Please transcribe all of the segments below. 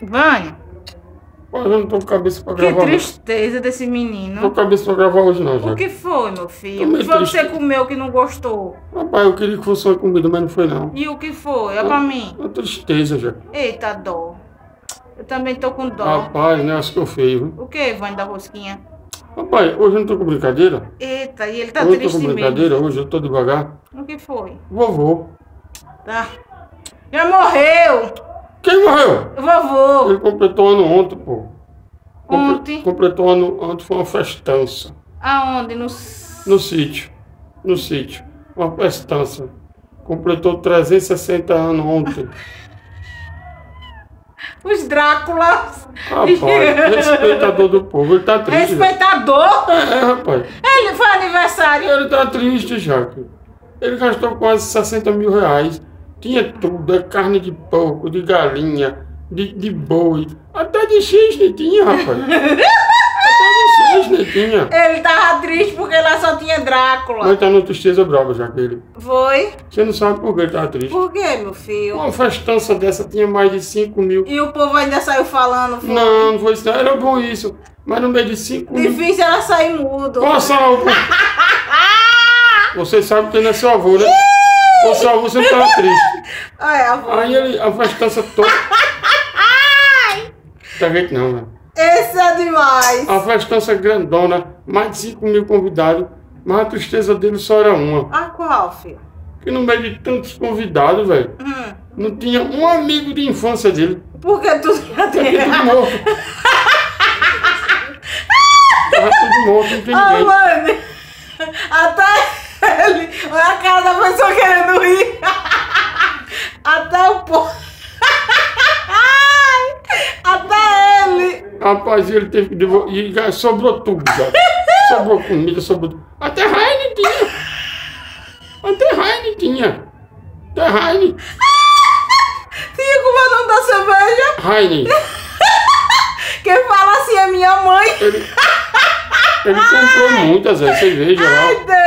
Vânia, Pô, eu não tô com cabeça pra que gravar. não. tristeza desse Não tô menino. com cabeça pra gravar hoje não, O já. que foi, meu filho? O que foi que triste. você comeu que não gostou? Rapaz, eu queria que fosse uma comida, mas não foi não. E o que foi? É pra mim. Uma tristeza, já. Eita, dó. Eu também tô com dó. Rapaz, né? Acho que eu feio. viu? O que, Vânia da Rosquinha? Rapaz, hoje eu não tô com brincadeira. Eita, e ele tá hoje eu tô triste com mesmo. brincadeira, hoje eu tô devagar. O que foi? Vovô. Tá. Já morreu! Quem morreu? Vovô! Ele completou ano ontem, pô. Ontem? Completou ano ontem, foi uma festança. Aonde? No... No sítio. No sítio. Uma festança. Completou 360 anos ontem. Os Dráculas! Rapaz, respeitador do povo. Ele tá triste. Respeitador! É, rapaz. Ele foi aniversário! Ele tá triste, Jaque. Ele gastou quase 60 mil reais. Tinha tudo, é carne de porco, de galinha, de, de boi. Até de cisne tinha, rapaz. Até de cisne tinha. Ele tava triste porque lá só tinha Drácula. Mas tá numa tristeza brava, Jaque. Ele. Foi? Você não sabe por que ele tá triste. Por que, meu filho? Uma festança dessa tinha mais de 5 mil. E o povo ainda saiu falando. Foi? Não, não foi isso. não. Era bom isso. Mas no meio de 5 mil. Difícil era sair mudo. Ô, Salvo! Você sabe que ele é seu avô, né? Ô, Salvo, você não tava triste. Avô. Aí ele, a festança toda. Tá vendo não, né? Esse é demais. A festança grandona, mais de 5 mil convidados, mas a tristeza dele só era uma. A qual, filho? Que no meio de tantos convidados, velho, Hum. não tinha um amigo de infância dele. Porque tu já Tá tem. tudo morto. Tava tudo morto, não tem Ah, ninguém. mano. Até ele. Olha a cara da pessoa querendo rir. Até o povo. Até ele. Rapaz, ele teve que devolver. E sobrou tudo. Sobrou comida, sobrou tudo. Até Heine tinha. Até Heine tinha. Até Heine. Tinha como é o nome da cerveja? Heine. Quem fala assim é minha mãe. Ele, ele comprou muitas vezes, cerveja Ai, lá. Deus.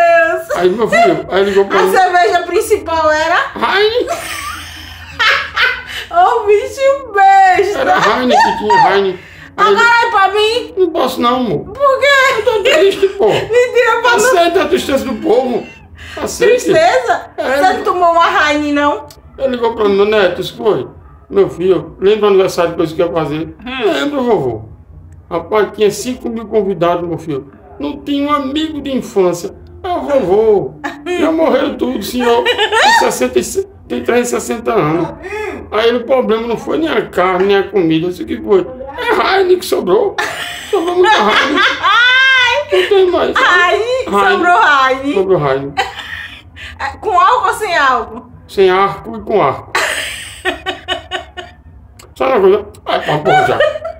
Aí meu filho, aí ligou pra A mim. cerveja principal era Heine. o bicho besta. Era Heine que tinha Heine. Aí ele, Agora é pra mim. não posso não, amor. Por quê? Tô triste, pô. Mentira pra não. Aceita a tristeza do povo. Aceite. Tristeza? É. Você não tomou uma Heine, não? Ele ligou pra mim, meu neto, isso foi. Meu filho, lembra o aniversário que eu ia fazer? Lembro, vovô. Rapaz, tinha 5 mil convidados, meu filho. Não tinha um amigo de infância. O vovô. Já morreu tudo, senhor. Tem, 60, e- tem 360 anos. Aí o problema não foi nem a carne, nem a comida. Isso que foi. É Heine que sobrou. Sobrou muita Heine. Não tem mais. Heine. sobrou Heine. Sobrou Heine. É, Com álcool ou sem álcool? Sem arco e com arco. Sabe uma coisa? Ai, pra porra já.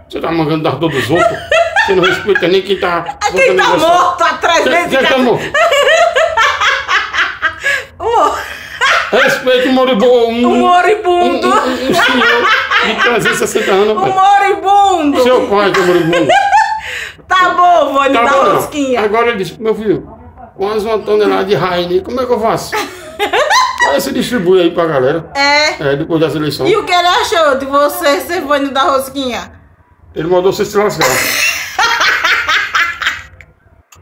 Você tá mangando das dor dos outros. Você não respeita nem quem tá. É quem tá morto atrás desse quem tá morto? Um, Respeita o moribundo. Um, um um, um, moribundo. um senhor de 360 anos. Um moribundo. Seu pai que é moribundo. Tá bom, vou lhe Tá dar bom, rosquinha. Agora ele disse, meu filho, quase uma tonelada de Heine. Como é que eu faço? Aí você distribui aí pra galera. É. É, depois dessa eleição. E o que ele achou de você ser lhe dar rosquinha? Ele mandou você se lascar.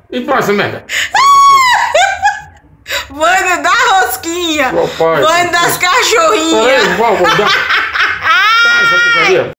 E passa, merda. Vai lhe dar Vai das cachorrinhas. Peraí. Dá essa porcaria.